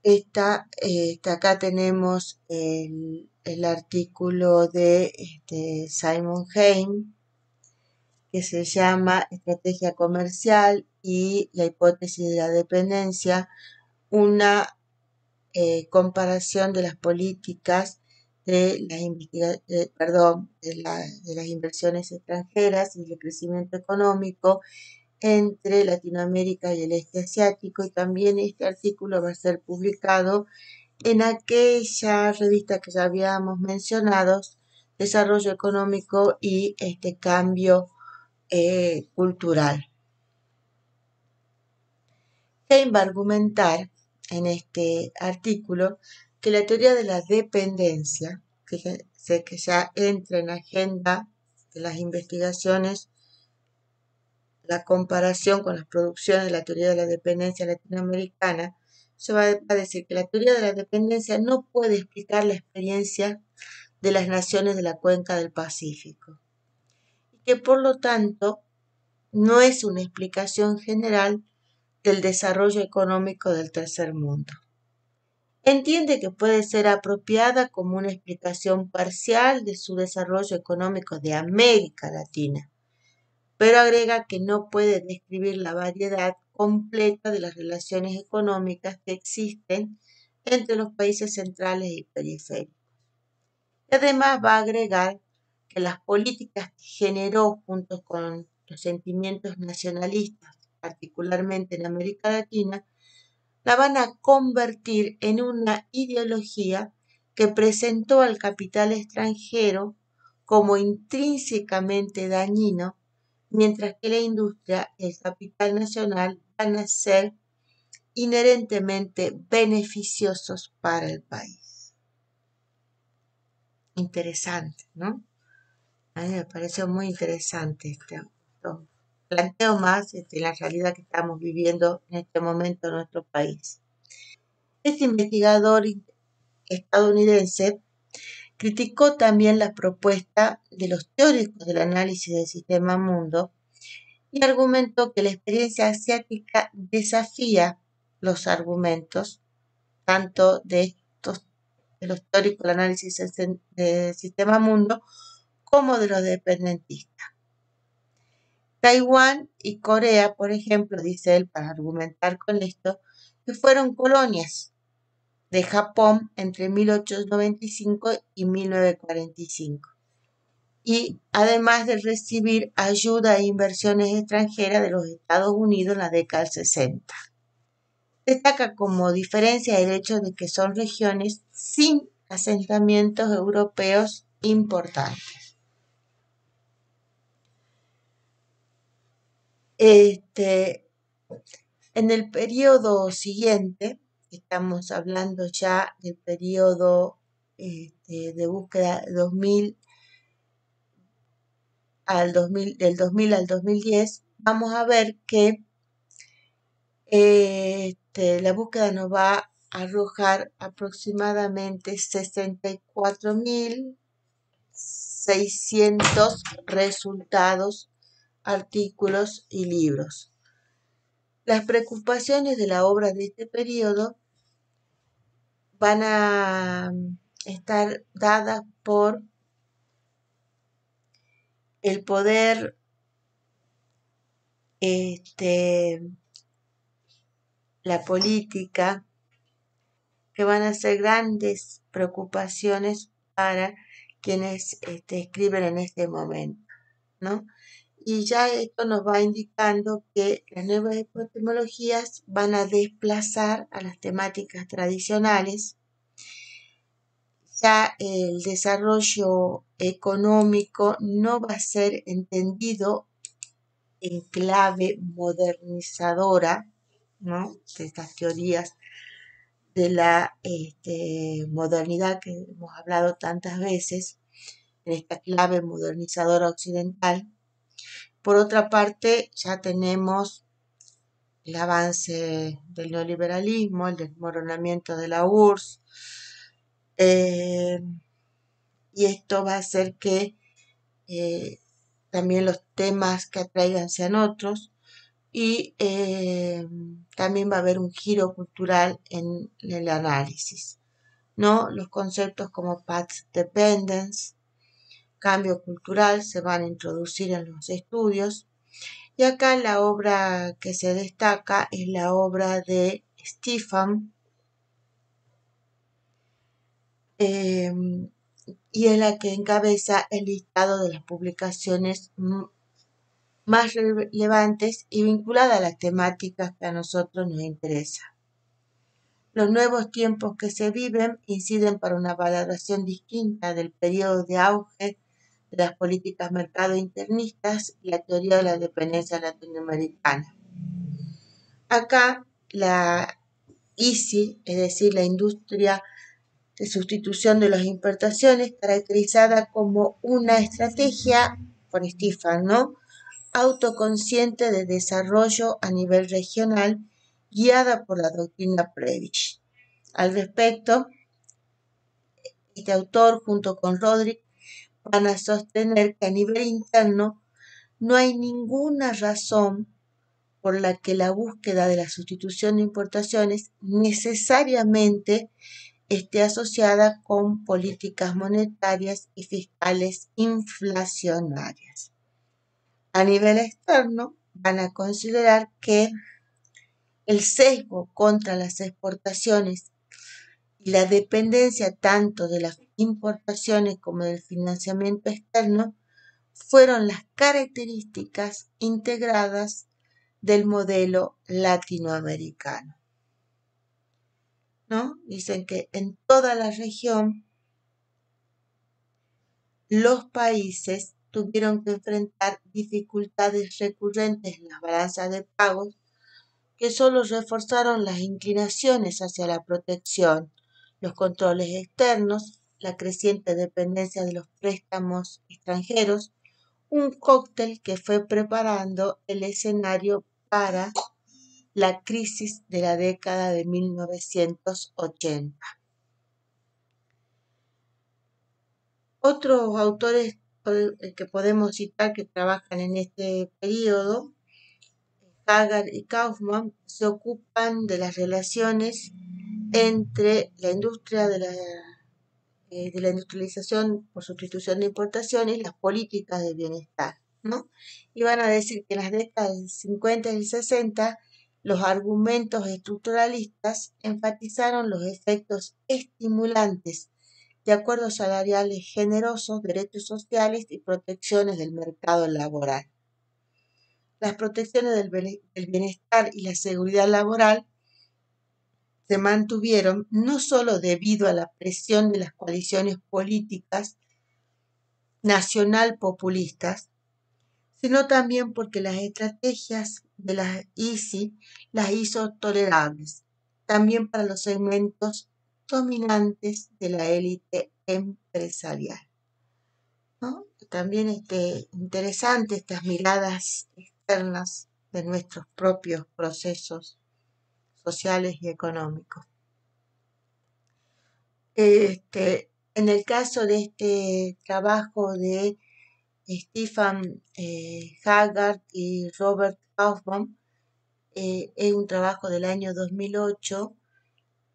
Esta, este, acá tenemos el, artículo de este, Simon Hain que se llama Estrategia Comercial y la hipótesis de la dependencia, una eh, comparación de las políticas de las, de, de las inversiones extranjeras y el crecimiento económico entre Latinoamérica y el este asiático y también este artículo va a ser publicado en aquella revista que ya habíamos mencionado, Desarrollo Económico y este cambio eh, cultural. Heim va a argumentar en este artículo que la teoría de la dependencia, fíjense que ya entra en agenda de las investigaciones la comparación con las producciones de la teoría de la dependencia latinoamericana, se va a decir que la teoría de la dependencia no puede explicar la experiencia de las naciones de la cuenca del Pacífico. Y que por lo tanto no es una explicación general del desarrollo económico del tercer mundo. Entiende que puede ser apropiada como una explicación parcial de su desarrollo económico de América Latina, pero agrega que no puede describir la variedad completa de las relaciones económicas que existen entre los países centrales y periféricos. además va a agregar que las políticas que generó junto con los sentimientos nacionalistas, particularmente en América Latina, la van a convertir en una ideología que presentó al capital extranjero como intrínsecamente dañino mientras que la industria y el capital nacional van a ser inherentemente beneficiosos para el país. Interesante, ¿no? A mí me pareció muy interesante este, planteo más de la realidad que estamos viviendo en este momento en nuestro país. Este investigador estadounidense Criticó también la propuesta de los teóricos del análisis del sistema mundo y argumentó que la experiencia asiática desafía los argumentos tanto de, estos, de los teóricos del análisis del sistema mundo como de los dependentistas. Taiwán y Corea, por ejemplo, dice él, para argumentar con esto, que fueron colonias de Japón entre 1895 y 1945. Y además de recibir ayuda e inversiones extranjeras de los Estados Unidos en la década del 60. Destaca como diferencia el hecho de que son regiones sin asentamientos europeos importantes. Este, en el periodo siguiente, estamos hablando ya del periodo este, de búsqueda 2000 al 2000, del 2000 al 2010, vamos a ver que este, la búsqueda nos va a arrojar aproximadamente 64.600 resultados, artículos y libros. Las preocupaciones de la obra de este periodo van a estar dadas por el poder este, la política, que van a ser grandes preocupaciones para quienes este, escriben en este momento, ¿no? Y ya esto nos va indicando que las nuevas epistemologías van a desplazar a las temáticas tradicionales. Ya el desarrollo económico no va a ser entendido en clave modernizadora, ¿no? De estas teorías de la este, modernidad que hemos hablado tantas veces, en esta clave modernizadora occidental. Por otra parte, ya tenemos el avance del neoliberalismo, el desmoronamiento de la URSS, eh, y esto va a hacer que eh, también los temas que atraigan sean otros y eh, también va a haber un giro cultural en el análisis. ¿no? Los conceptos como path dependence, cambio cultural se van a introducir en los estudios. Y acá la obra que se destaca es la obra de Stefan, eh, y es la que encabeza el listado de las publicaciones más relevantes y vinculadas a las temáticas que a nosotros nos interesan. Los nuevos tiempos que se viven inciden para una valoración distinta del periodo de auge de las políticas mercado internistas y la teoría de la dependencia latinoamericana. Acá la ICI, es decir, la industria de sustitución de las importaciones, caracterizada como una estrategia, por Stefan, ¿no? autoconsciente de desarrollo a nivel regional, guiada por la doctrina Previch. Al respecto, este autor, junto con Roderick, van a sostener que a nivel interno no hay ninguna razón por la que la búsqueda de la sustitución de importaciones necesariamente esté asociada con políticas monetarias y fiscales inflacionarias. A nivel externo, van a considerar que el sesgo contra las exportaciones y la dependencia tanto de las importaciones como del financiamiento externo fueron las características integradas del modelo latinoamericano. Dicen que en toda la región los países tuvieron que enfrentar dificultades recurrentes en las balanzas de pagos que solo reforzaron las inclinaciones hacia la protección, los controles externos, la creciente dependencia de los préstamos extranjeros, un cóctel que fue preparando el escenario para la crisis de la década de 1980. Otros autores que podemos citar que trabajan en este periodo, Hagar y Kaufman, se ocupan de las relaciones entre la industria de la, eh, de la industrialización por sustitución de importaciones las políticas de bienestar. ¿no? Y van a decir que en las décadas del 50 y 60 los argumentos estructuralistas enfatizaron los efectos estimulantes de acuerdos salariales generosos, derechos sociales y protecciones del mercado laboral. Las protecciones del bienestar y la seguridad laboral se mantuvieron no solo debido a la presión de las coaliciones políticas nacional populistas, sino también porque las estrategias de las ICI las hizo tolerables, también para los segmentos dominantes de la élite empresarial. También este, interesante estas miradas externas de nuestros propios procesos sociales y económicos. Este, en el caso de este trabajo de Stephen eh, Haggard y Robert Kaufman, eh, es un trabajo del año 2008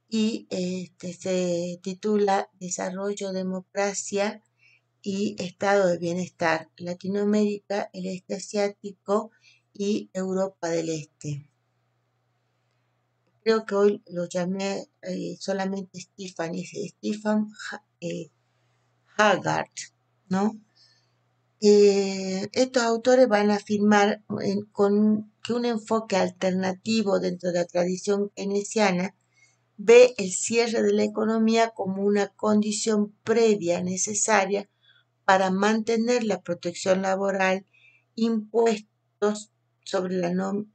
y este, se titula Desarrollo, Democracia y Estado de Bienestar, Latinoamérica, el Este Asiático y Europa del Este. Creo que hoy lo llamé eh, solamente Stefan, es eh, Haggard, ¿no? Eh, estos autores van a afirmar con que un enfoque alternativo dentro de la tradición keynesiana ve el cierre de la economía como una condición previa necesaria para mantener la protección laboral, impuestos sobre la no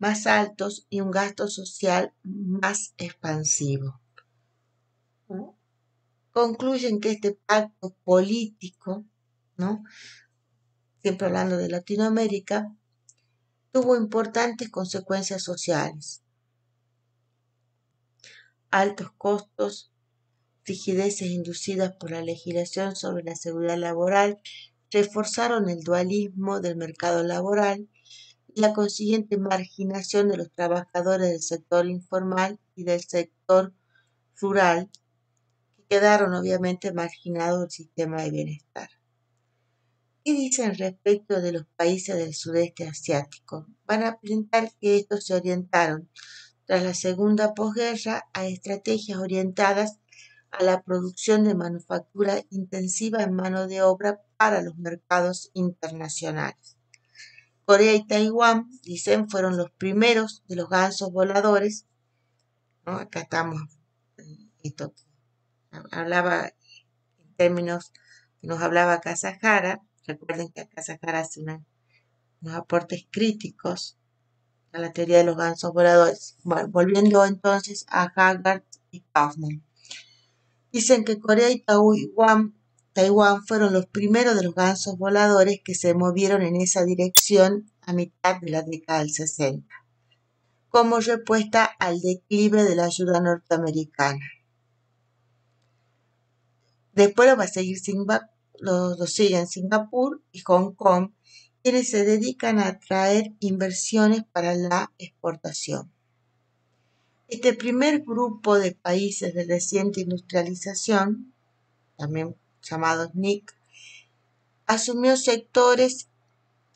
más altos y un gasto social más expansivo. Concluyen que este pacto político Siempre hablando de Latinoamérica, tuvo importantes consecuencias sociales. Altos costos, rigideces inducidas por la legislación sobre la seguridad laboral reforzaron el dualismo del mercado laboral y la consiguiente marginación de los trabajadores del sector informal y del sector rural, que quedaron obviamente marginados del sistema de bienestar. ¿Qué dicen respecto de los países del sudeste asiático? Van a presentar que estos se orientaron tras la segunda posguerra a estrategias orientadas a la producción de manufactura intensiva en mano de obra para los mercados internacionales. Corea y Taiwán, dicen, fueron los primeros de los gansos voladores. Acá estamos, esto hablaba en términos que nos hablaba Casajara, Recuerden que acá Sahara hace unos aportes críticos a la teoría de los gansos voladores. volviendo entonces a Haggard y Kaufman. Dicen que Corea y Taiwán, Taiwán fueron los primeros de los gansos voladores que se movieron en esa dirección a mitad de la década del 60, como respuesta al declive de la ayuda norteamericana. Después va a seguir lo, siguen Singapur y Hong Kong, quienes se dedican a atraer inversiones para la exportación. Este primer grupo de países de reciente industrialización, también llamados NIC, asumió sectores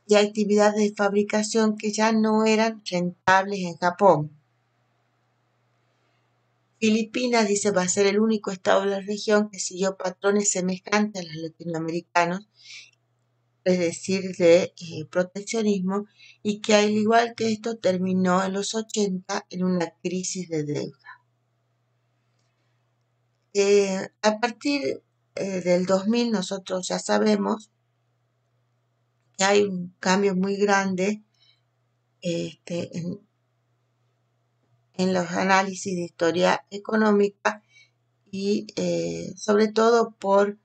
y actividades de fabricación que ya no eran rentables en Japón Filipinas, dice, va a ser el único estado de la región que siguió patrones semejantes a los latinoamericanos, es decir, de eh, proteccionismo, y que al igual que esto terminó en los 80 en una crisis de deuda. Eh, a partir eh, del 2000 nosotros ya sabemos que hay un cambio muy grande este, en, los análisis de historia económica y eh, sobre todo por,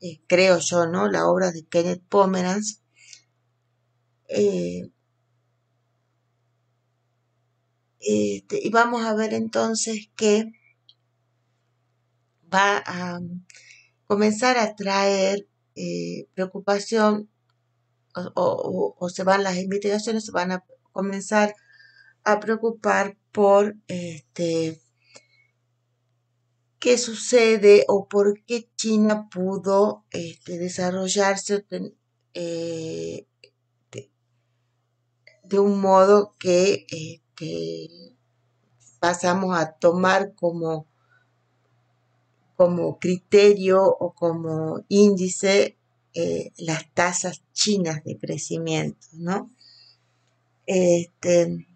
eh, creo yo, ¿no? la obra de Kenneth Pomeranz. Este, y vamos a ver entonces que va a comenzar a traer preocupación o, o, se van las investigaciones, se van a comenzar a preocupar por este, qué sucede o por qué China pudo este, desarrollarse eh, de, un modo que este, pasamos a tomar como, como criterio o como índice eh, las tasas chinas de crecimiento, ¿no? Este,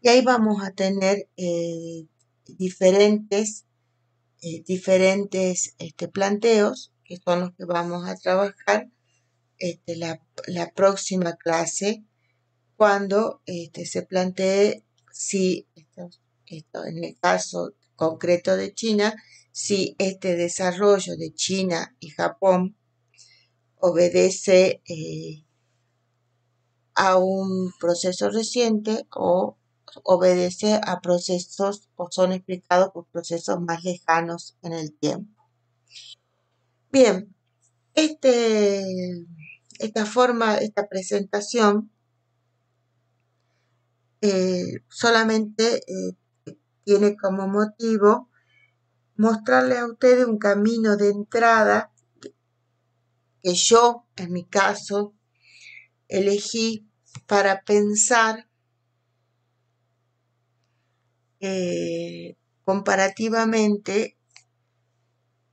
y ahí vamos a tener eh, diferentes, eh, diferentes este, planteos, que son los que vamos a trabajar este, la, próxima clase, cuando este, se plantee si, esto, en el caso concreto de China, si este desarrollo de China y Japón obedece eh, a un proceso reciente o obedece a procesos o son explicados por procesos más lejanos en el tiempo. Bien, este, esta forma, esta presentación eh, solamente eh, tiene como motivo mostrarle a ustedes un camino de entrada que yo, en mi caso, elegí para pensar eh, comparativamente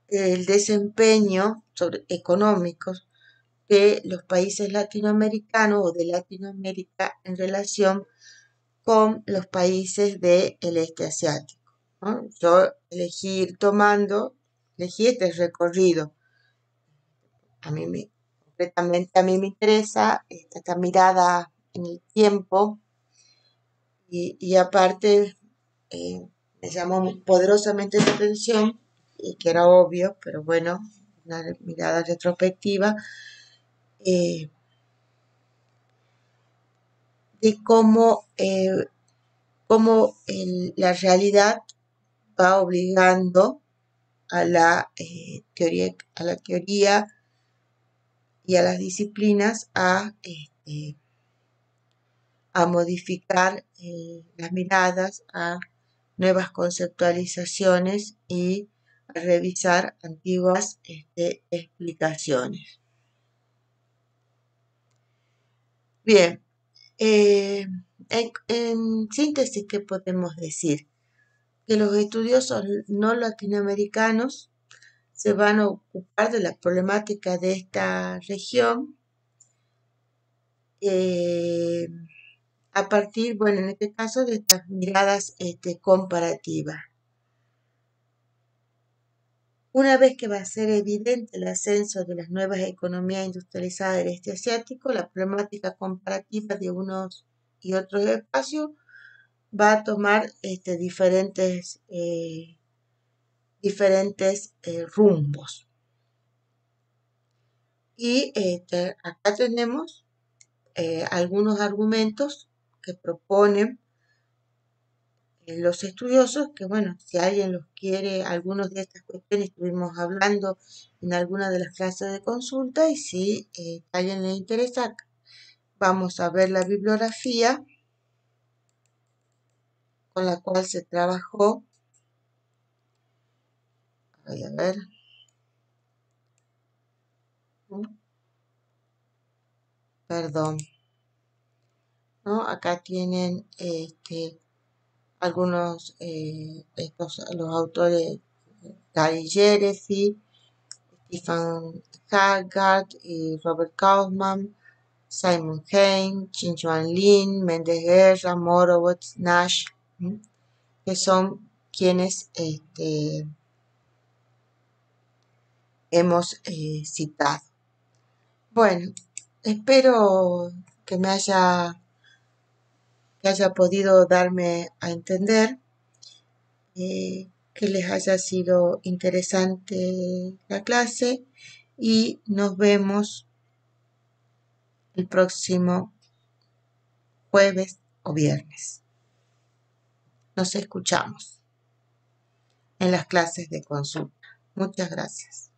el desempeño económico de los países latinoamericanos o de Latinoamérica en relación con los países del este asiático. Yo elegí ir tomando, elegí este recorrido. A mí me, completamente a mí me interesa esta, mirada en el tiempo y, aparte eh, me llamó poderosamente la atención y que era obvio, pero bueno, una mirada retrospectiva, eh, de cómo, eh, cómo la realidad va obligando a la, eh, teoría, a la teoría y a las disciplinas a, este, a modificar eh, las miradas, a nuevas conceptualizaciones y a revisar antiguas este, explicaciones. Bien, eh, en síntesis, ¿qué podemos decir? que los estudiosos no latinoamericanos se van a ocupar de la problemática de esta región eh, a partir, bueno, en este caso, de estas miradas este, comparativas. Una vez que va a ser evidente el ascenso de las nuevas economías industrializadas del este asiático, la problemática comparativa de unos y otros espacios va a tomar este, diferentes, eh, diferentes eh, rumbos. Y este, acá tenemos eh, algunos argumentos que proponen los estudiosos, que bueno, si alguien los quiere, algunos de estas cuestiones estuvimos hablando en alguna de las clases de consulta y si a alguien le interesa, vamos a ver la bibliografía con la cual se trabajó. Voy a ver. Perdón. ¿No? Acá tienen este, algunos, eh, estos, los autores Gary Jerefi, Stephen Haggard y Robert Kaufman, Simon Hain, Chin Chuan Lin, Mendes Guerra, Morowitz, Nash, que son quienes este, hemos eh, citado. Bueno, espero que me haya, que haya podido darme a entender, eh, que les haya sido interesante la clase y nos vemos el próximo jueves o viernes. Nos escuchamos en las clases de consulta. Muchas gracias.